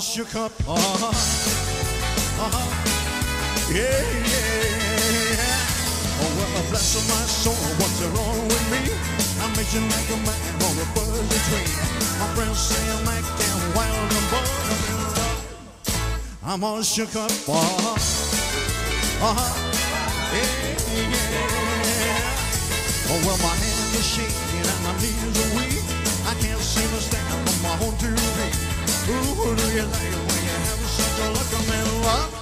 shook up. Uh-huh. Uh-huh. Yeah, yeah. Oh, well, bless my soul, what's wrong with me? I'm itching like a man on a buzzy tree. My friends say I'm acting wild and bold. I'm. All shook up. Uh-huh. Uh-huh. Yeah, yeah. Oh, well, my hands are shaking and my knees are weak. I can't seem to when you have such a look? I'm in love.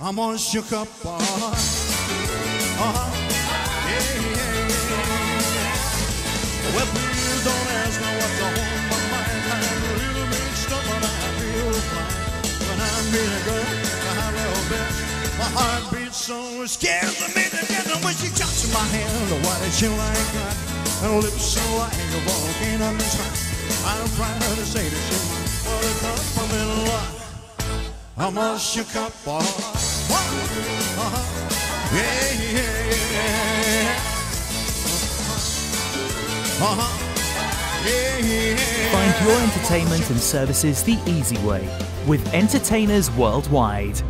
I'm all shook up. Uh-huh. Uh-huh. Yeah, yeah, yeah. Well, please don't ask me what's on my mind. I'm a little mixed up, but I feel fine. When I'm really good, I will bet. My heart beats so it scares me to death. When she touches my hand, why did she like that? And lips so like a volcano the sky. I'm trying to say to she, what All shook up. Uh-huh. Uh-huh. Yeah, yeah, yeah. Uh-huh. Yeah, yeah. Find your entertainment and services the easy way with entertainers worldwide.